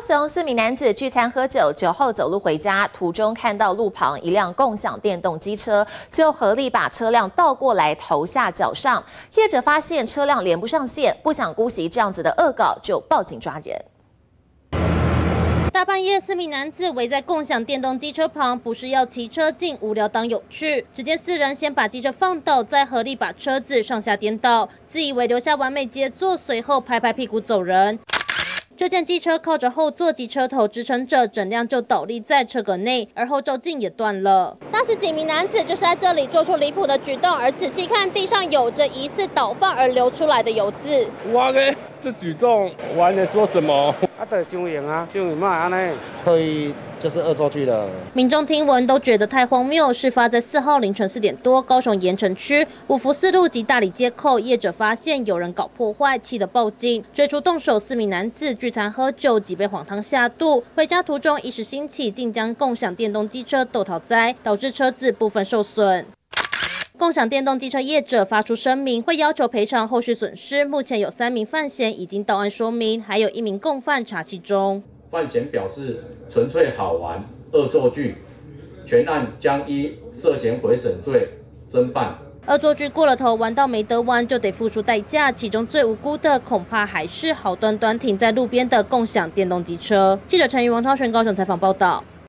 雄四名男子聚餐喝酒，酒后走路回家，途中看到路旁一辆共享电动机车，就合力把车辆倒过来投下脚上。业者发现车辆连不上线，不想姑息这样子的恶搞，就报警抓人。大半夜，四名男子围在共享电动机车旁，不是要骑车进，无聊当有趣。只见四人先把机车放倒，再合力把车子上下颠倒，自以为留下完美杰作，随后拍拍屁股走人。这件机车靠着后座及车头支撑着，整辆就倒立在车格内，而后照镜也断了。当时几名男子就是在这里做出离谱的举动，而仔细看地上有着疑似倒放而流出来的油渍。哇个，这举动玩的说什么？啊，得修营啊，修营嘛安尼，刻意就是恶作剧的。民众听闻都觉得太荒谬。事发在四号凌晨四点多，高雄盐城区五福四路及大理街口，业者发现有人搞破坏，气得报警，追出动手。四名男子聚餐喝酒，几杯黄汤下肚，回家途中一时兴起，竟将共享电动机车斗逃灾，导致车子部分受损。共享电动机车业者发出声明，会要求赔偿后续损失。目前有三名犯嫌已经到案说明，还有一名共犯查缉中。犯嫌表示纯粹好玩，恶作剧，全案将依涉嫌毁损罪侦办。恶作剧过了头，玩到没得玩就得付出代价。其中最无辜的，恐怕还是好端端停在路边的共享电动机车。记者陈宇、王超璇高雄采访报道。